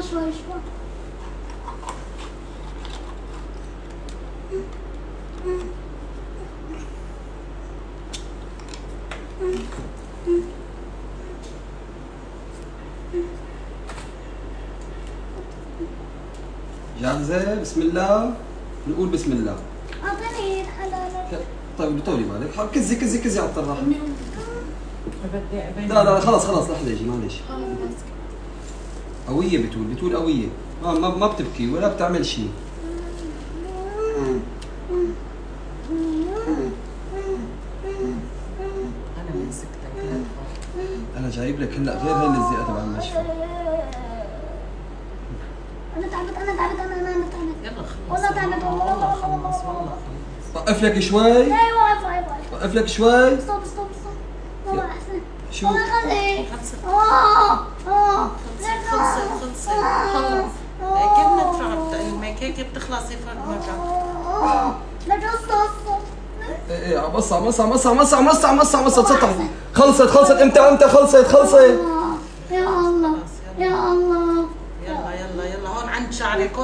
شوي شوي جاهزة بسم الله. نقول بسم الله. اعطيني طيب طولي بالك كزي كزي كزي على الطراحة لا لا خلاص خلاص لحظة يجي معلش قوية بتول بتول قوية. ما ما, ما بتبكي ولا بتعمل شيء أنا من سكتك أنا جايب لك هلأ غير هي الزيقة تبع المشفى أنا تعبت أنا تعبت أنا أنا تعبت. يلا خلص والله تعبت والله خلص والله خلص وقف لك شوي. واقف واقف وقف لك شوي. stop stop stop. والله أحسن. شو؟ والله خلصت آه آه خلصت خلصت المكيكة بتخلص يفرق مرة إيه إيه خلصت خلصت إمتى إمتى خلصت خلصت يا الله يا الله يلا يلا يلا هون عند شعرك